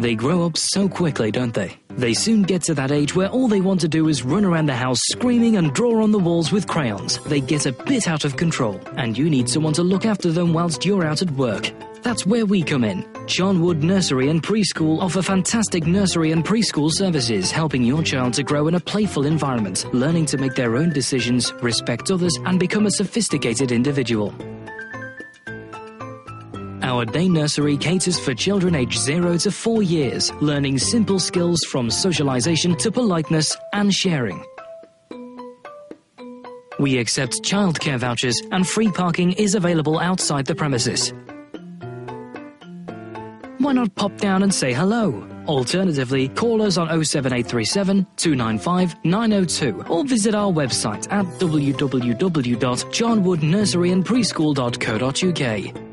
They grow up so quickly, don't they? They soon get to that age where all they want to do is run around the house screaming and draw on the walls with crayons. They get a bit out of control, and you need someone to look after them whilst you're out at work. That's where we come in. Charnwood Nursery and Preschool offer fantastic nursery and preschool services, helping your child to grow in a playful environment, learning to make their own decisions, respect others, and become a sophisticated individual. Our day nursery caters for children aged 0 to 4 years, learning simple skills from socialization to politeness and sharing. We accept childcare vouchers and free parking is available outside the premises. Why not pop down and say hello? Alternatively, call us on 07837 295 902 or visit our website at www.charnwoodnurseryandpreschool.co.uk.